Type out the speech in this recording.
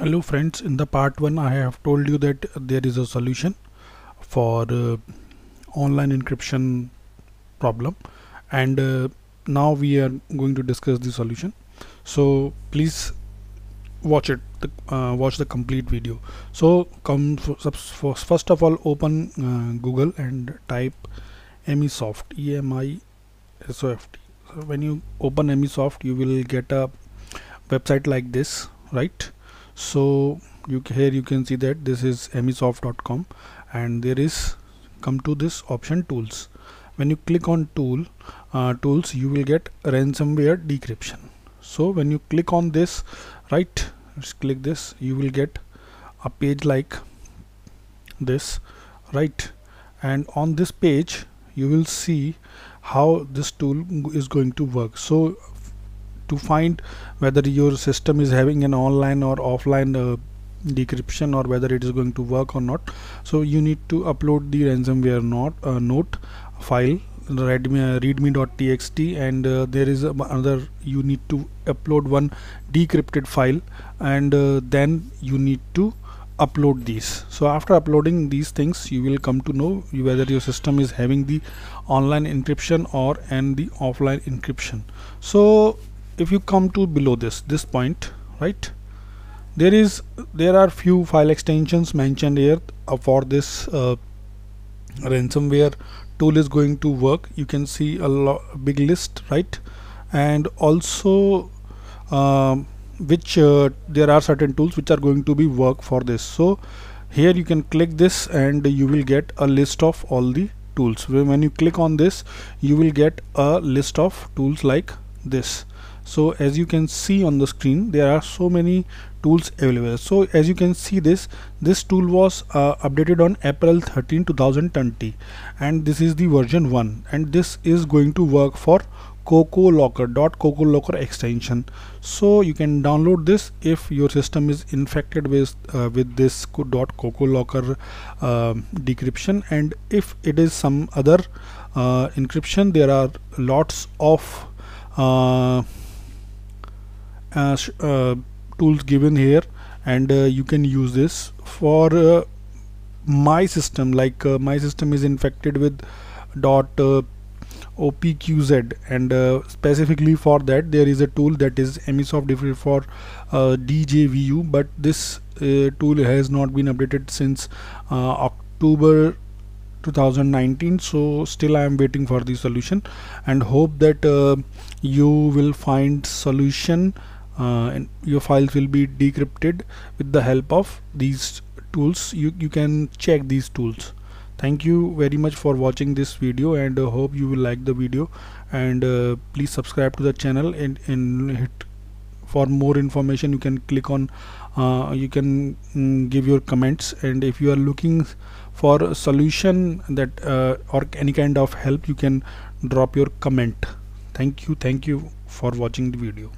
hello friends in the part 1 I have told you that there is a solution for uh, online encryption problem. And uh, now we are going to discuss the solution. So please watch it the, uh, watch the complete video. So come first of all open uh, Google and type Emisoft E M I S O F T. So when you open Emisoft you will get a website like this right so you here you can see that this is emisoft.com and there is come to this option tools. When you click on tool uh, tools you will get ransomware decryption. So when you click on this right click this you will get a page like this right? And on this page you will see how this tool is going to work. So to find whether your system is having an online or offline uh, decryption or whether it is going to work or not. So you need to upload the ransomware note, uh, note file uh, readme.txt and uh, there is another you need to upload one decrypted file and uh, then you need to upload these. So after uploading these things you will come to know whether your system is having the online encryption or and the offline encryption. So if you come to below this this point right there is there are few file extensions mentioned here uh, for this uh, ransomware tool is going to work. You can see a big list right and also um, which uh, there are certain tools which are going to be work for this. So here you can click this and you will get a list of all the tools. When you click on this you will get a list of tools like this. So as you can see on the screen there are so many tools available. So as you can see this this tool was uh, updated on April 13 2020 and this is the version 1 and this is going to work for CocoLocker dot CocoLocker extension. So you can download this if your system is infected with uh, with this dot CocoLocker uh, decryption and if it is some other uh, encryption there are lots of uh, uh, uh, tools given here and uh, you can use this for my system. Like my system is infected with dot OPQZ and uh, specifically for that there is a tool that is Emisoft for uh, DJVU but this uh, tool has not been updated since October 2019 so still I am waiting for the solution and hope that you will find solution uh, and your files will be decrypted with the help of these tools. You, you can check these tools. Thank you very much for watching this video and uh, hope you will like the video and uh, please subscribe to the channel and, and hit for more information you can click on uh, you can mm, give your comments. And if you are looking for a solution that uh, or any kind of help you can drop your comment. Thank you thank you for watching the video